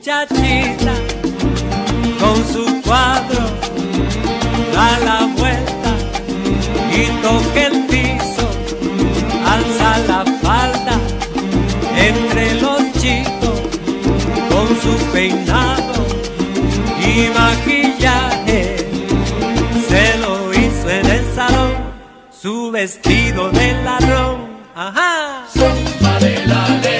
muchachita con su cuadro da la vuelta y toca el piso, alza la falda entre los chicos con su peinado y maquillaje. Se lo hizo en el salón, su vestido de ladrón. Ajá. Zumba de la ley.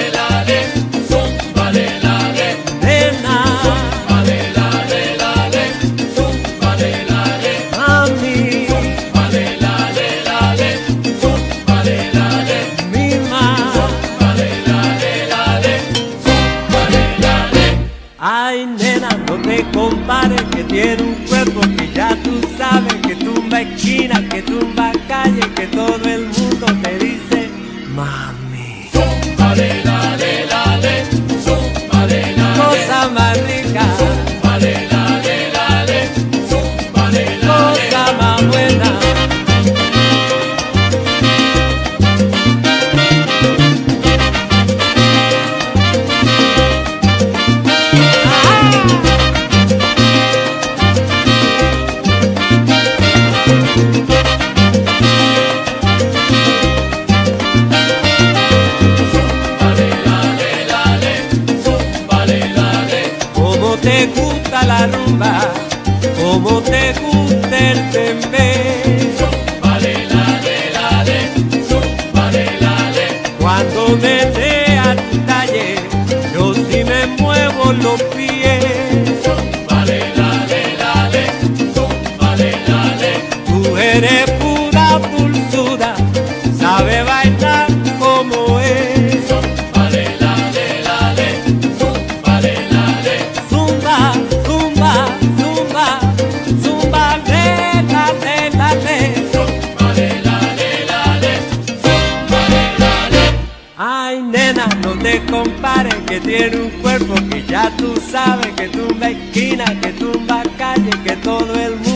te gusta la rumba, como te gusta el tembe. La de Cuando me a taller, yo sí me muevo los pies. me comparen que tiene un cuerpo que ya tú sabes que tumba esquina, que tumba calle, que todo el mundo